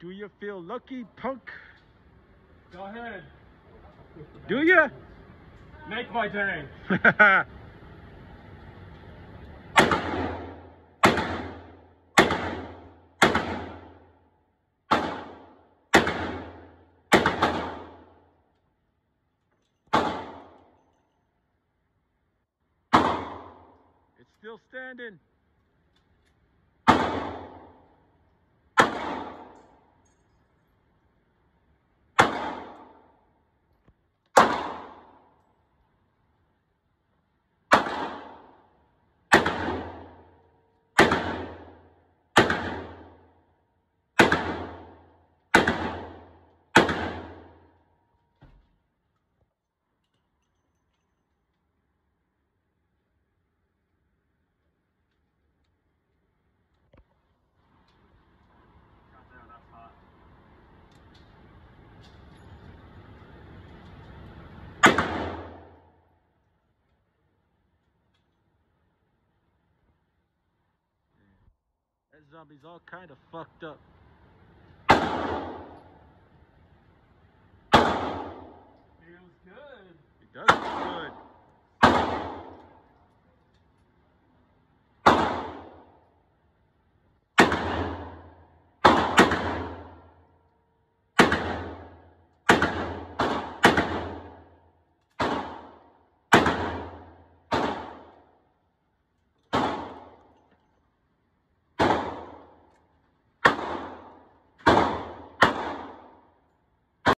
Do you feel lucky, punk? Go ahead. Do you? Make my day. it's still standing. That zombie's all kind of fucked up.